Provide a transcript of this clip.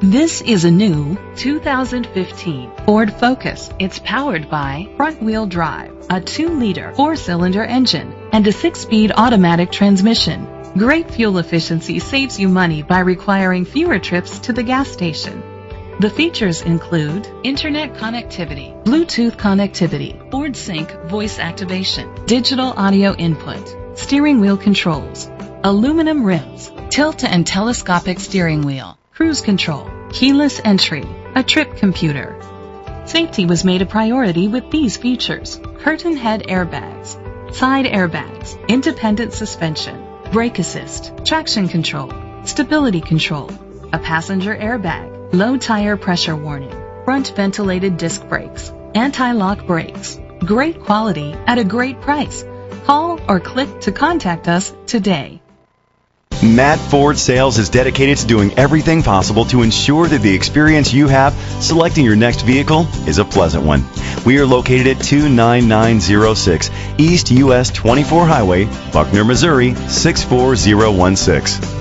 This is a new 2015 Ford Focus. It's powered by front-wheel drive, a 2-liter 4-cylinder engine, and a 6-speed automatic transmission. Great fuel efficiency saves you money by requiring fewer trips to the gas station. The features include internet connectivity, Bluetooth connectivity, Ford Sync voice activation, digital audio input, steering wheel controls, aluminum rims, tilt and telescopic steering wheel, cruise control, keyless entry, a trip computer. Safety was made a priority with these features. Curtain head airbags, side airbags, independent suspension, brake assist, traction control, stability control, a passenger airbag, low tire pressure warning, front ventilated disc brakes, anti-lock brakes. Great quality at a great price. Call or click to contact us today. Matt Ford Sales is dedicated to doing everything possible to ensure that the experience you have selecting your next vehicle is a pleasant one. We are located at 29906 East US 24 Highway, Buckner, Missouri 64016.